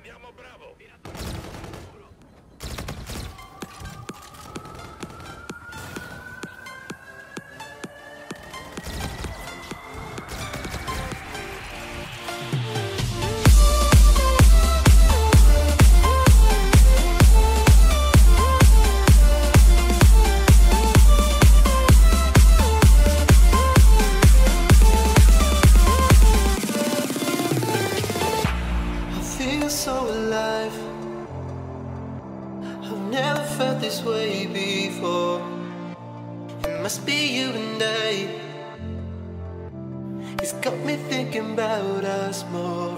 Prendiamo Bravo. Feel so alive. I've never felt this way before. It must be you and I. It's got me thinking about us more